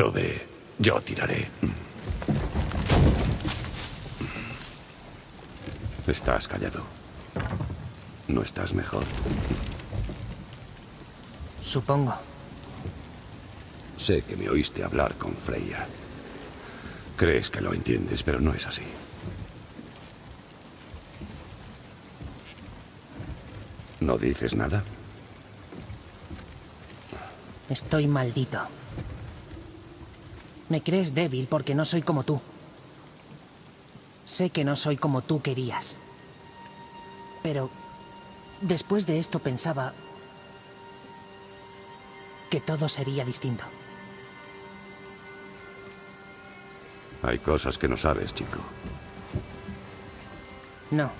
Sube, yo tiraré. Estás callado. ¿No estás mejor? Supongo. Sé que me oíste hablar con Freya. Crees que lo entiendes, pero no es así. ¿No dices nada? Estoy maldito. Me crees débil porque no soy como tú. Sé que no soy como tú querías. Pero después de esto pensaba que todo sería distinto. Hay cosas que no sabes, chico. No.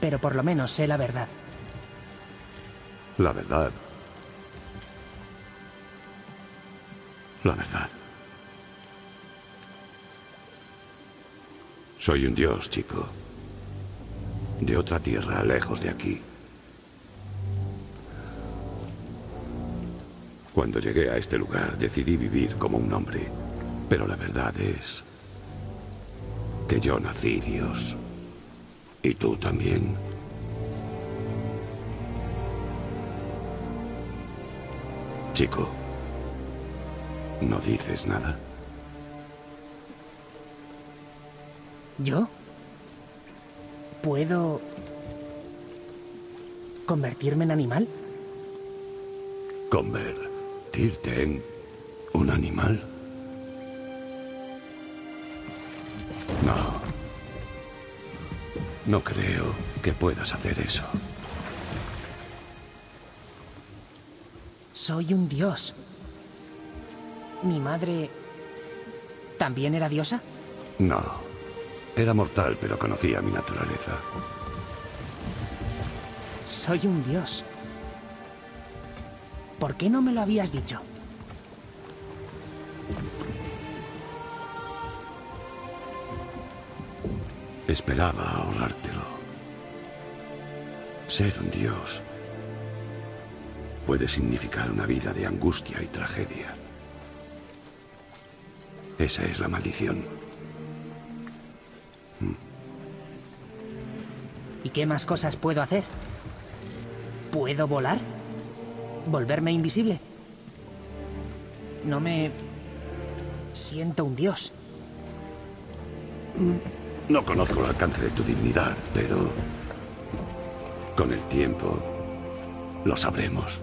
Pero por lo menos sé la verdad. La verdad. La verdad. Soy un dios, chico. De otra tierra, lejos de aquí. Cuando llegué a este lugar, decidí vivir como un hombre. Pero la verdad es que yo nací Dios. Y tú también. Chico, ¿no dices nada? ¿Yo? ¿Puedo convertirme en animal? ¿Convertirte en un animal? No. No creo que puedas hacer eso. Soy un dios. ¿Mi madre también era diosa? No. Era mortal, pero conocía mi naturaleza. Soy un dios. ¿Por qué no me lo habías dicho? Esperaba ahorrártelo. Ser un dios puede significar una vida de angustia y tragedia. Esa es la maldición. ¿Y qué más cosas puedo hacer? ¿Puedo volar? ¿Volverme invisible? No me... siento un dios. No conozco el alcance de tu dignidad, pero... Con el tiempo, lo sabremos.